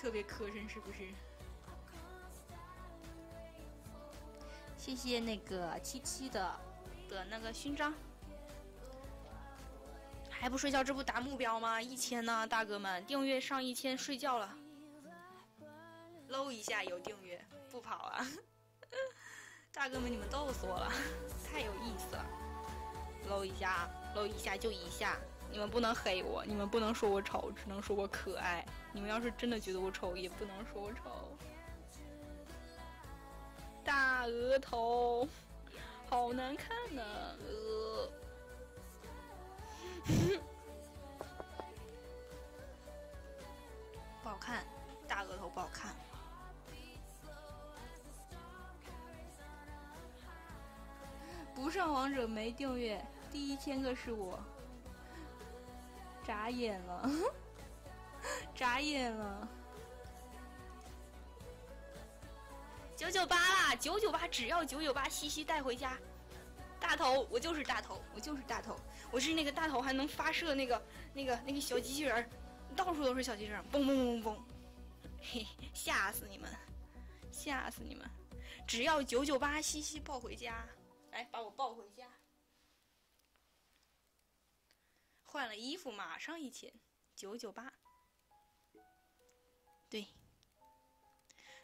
特别磕碜，是不是？谢谢那个七七的的那个勋章，还不睡觉？这不达目标吗？一千呢，大哥们，订阅上一千，睡觉了。搂一下有订阅，不跑啊！大哥们，你们逗死我了，太有意思了。搂一下，搂一下就一下，你们不能黑我，你们不能说我丑，只能说我可爱。你们要是真的觉得我丑，也不能说我丑。大额头，好难看呢，呃，不好看，大额头不好看。不上王者没订阅，第一千个是我，眨眼了，眨眼了，九九八啦，九九八，只要九九八，西西带回家，大头，我就是大头，我就是大头，我是那个大头，还能发射那个那个那个小机器人，到处都是小机器人，嘣嘣嘣嘣，嘿，吓死你们，吓死你们，只要九九八，西西抱回家。来，把我抱回家。换了衣服，马上一千，九九八。对，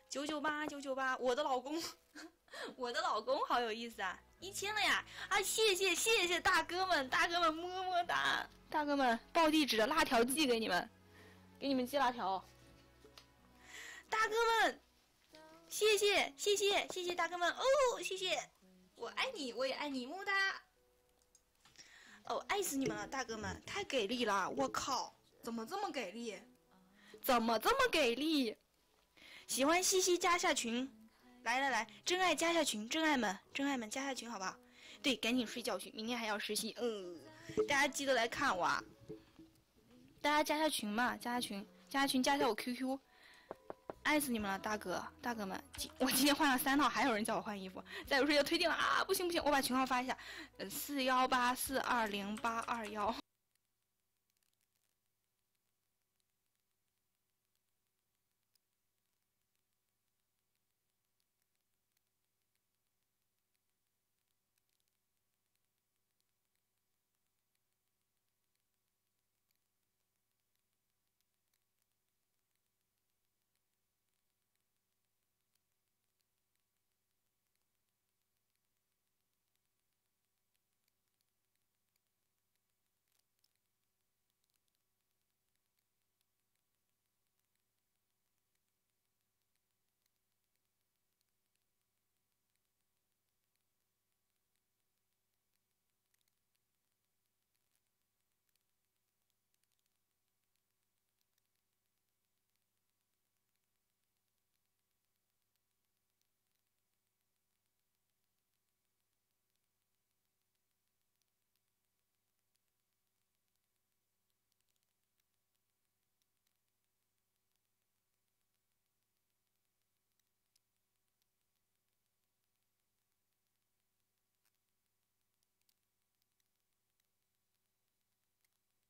九九八，九九八，我的老公，我的老公好有意思啊！一千了呀！啊，谢谢谢谢大哥们，大哥们么么哒！大哥们报地址的，辣条寄给你们，给你们寄辣条。大哥们，谢谢谢谢谢谢大哥们哦，谢谢。我爱你，我也爱你，么么哒！哦，爱死你们了，大哥们，太给力了！我靠，怎么这么给力？怎么这么给力？喜欢西西加下群，来来来，真爱加下群，真爱们，真爱们加下群，好不好？对，赶紧睡觉去，明天还要实习。嗯，大家记得来看我，啊！大家加下群嘛，加下群，加下群，加下我 QQ。爱死你们了，大哥大哥们！今我今天换了三套，还有人叫我换衣服。再有说要退订了啊！不行不行，我把群号发一下，呃，四幺八四二零八二幺。